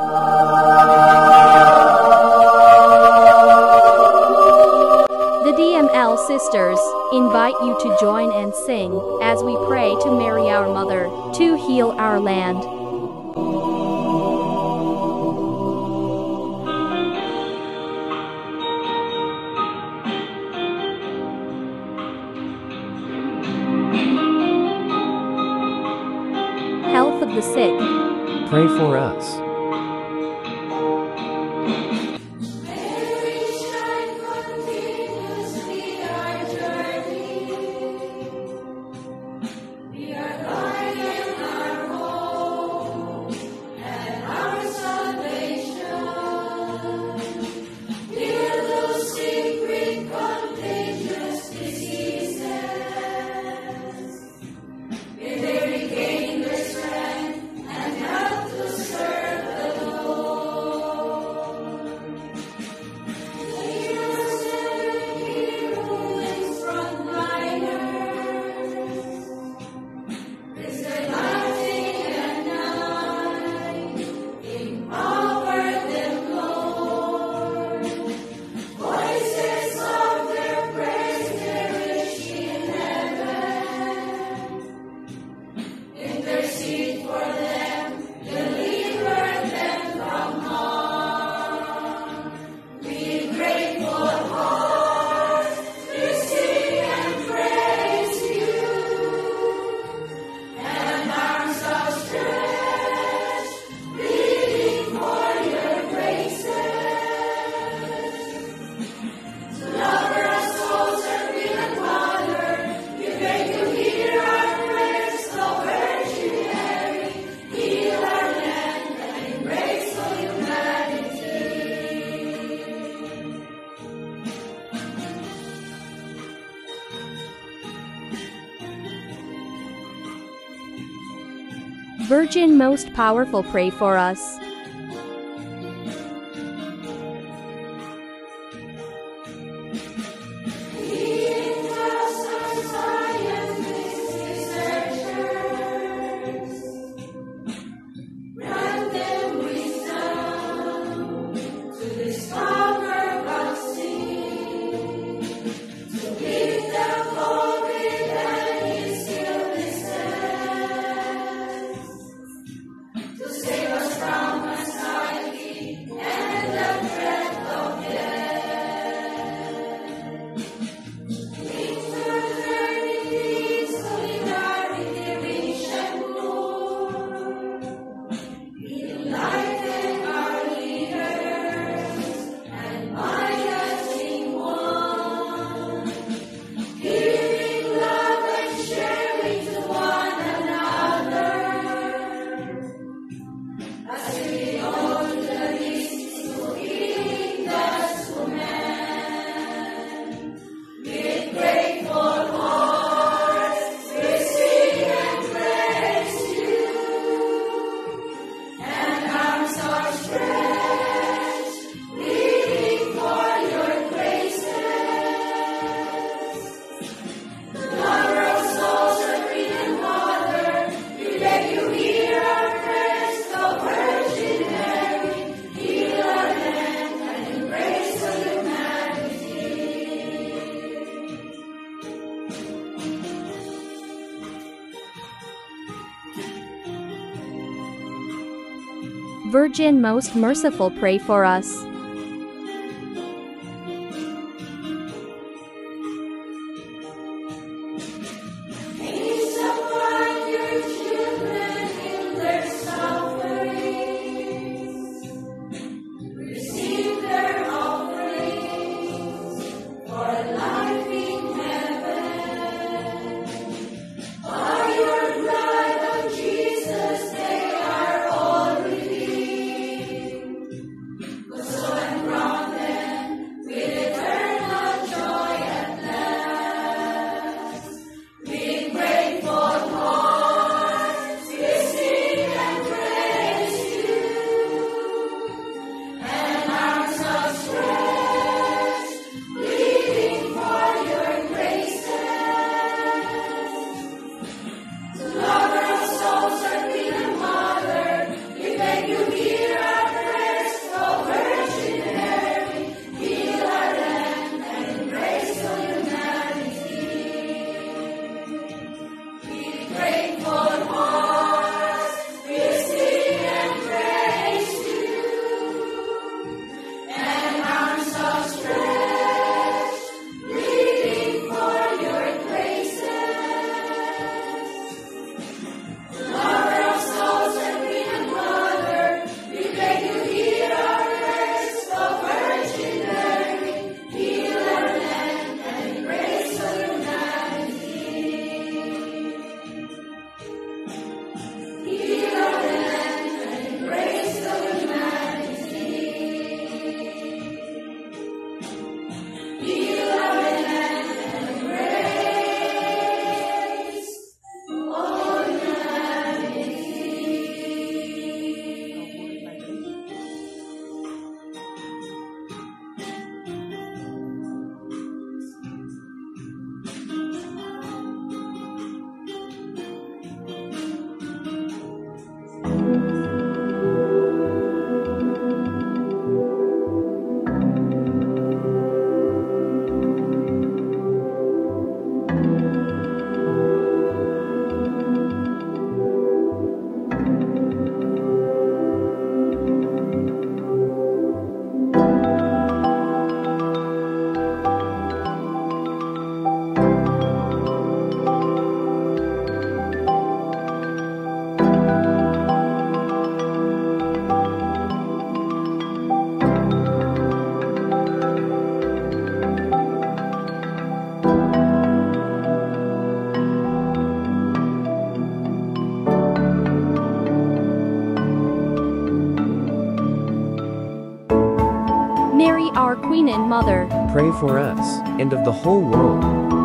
The DML sisters invite you to join and sing as we pray to Mary our Mother to heal our land. Health of the sick. Pray for us. Virgin most powerful, pray for us. Virgin most merciful, pray for us. Mary, our Queen and Mother, Pray for us, and of the whole world.